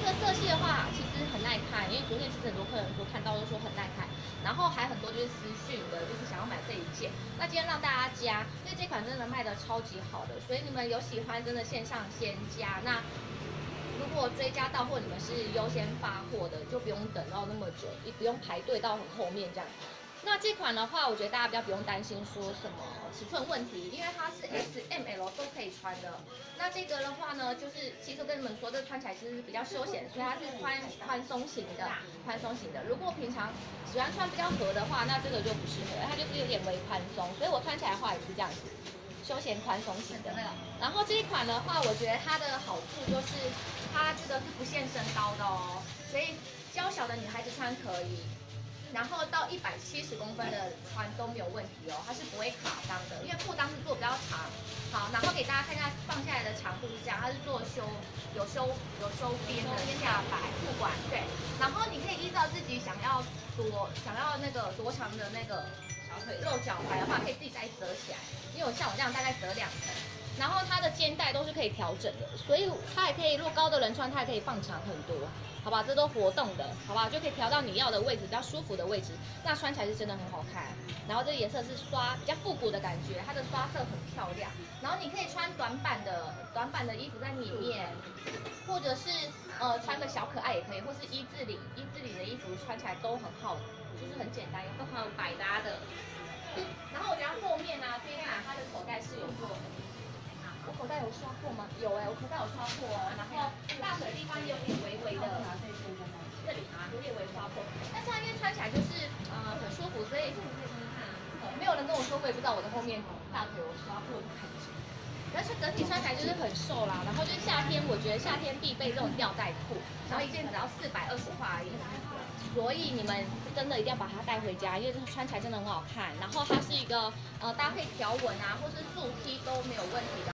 这个色系的话，其实很耐看，因为昨天其实很多客人说看到都说很耐看，然后还很多就是私讯的，就是想要买这一件。那今天让大家加，因为这款真的卖的超级好的，所以你们有喜欢真的线上先加。那如果追加到货，你们是优先发货的，就不用等到那么久，也不用排队到很后面这样。那这款的话，我觉得大家比较不用担心说什么尺寸问题，因为它是 S、穿的。那这个的话呢，就是其实跟你们说，这穿起来其实是比较休闲，所以它是宽宽松型的，宽松型的。如果平常喜欢穿比较合的话，那这个就不适合，它就是有点微宽松，所以我穿起来的话也是这样子，休闲宽松型的。然后这一款的话，我觉得它的好处就是它这个是不限身高的哦，所以娇小的女孩子穿可以。一百七十公分的穿都没有问题哦，它是不会卡裆的，因为裤裆是做比较长。好，然后给大家看一下放下来的长度是这样，它是做修有修有修边的下摆裤管，对。然后你可以依照自己想要多想要那个多长的那个小腿露脚踝的话，可以自己再折起来，因为我像我这样大概折两层。然后它的肩带都是可以调整的，所以它也可以，如果高的人穿，它也可以放长很多，好吧？这都活动的，好吧？就可以调到你要的位置，比较舒服的位置，那穿起来是真的很好看。然后这个颜色是刷比较复古的感觉，它的刷色很漂亮。然后你可以穿短版的短版的衣服在里面，或者是呃穿个小可爱也可以，或是一字领一字领的衣服穿起来都很好，很简单，都很百搭的。然后我觉得后面呢，这一款它的口袋是有做。我口袋有刷破吗？有哎，我口袋有刷破哦。然后大腿的地方也有点微微的，这里啊，有点微刷破。但是它因为穿起来就是呃很舒服，所以没有人跟我说，我也不知道我的后面大腿有刷破。但是整体穿起来就是很瘦啦，然后就是夏天，我觉得夏天必备这种吊带裤，然后一件只要四百二十块而已。所以你们真的一定要把它带回家，因为穿起来真的很好看。然后它是一个呃搭配条纹啊，或是竖 T 都没有问题的。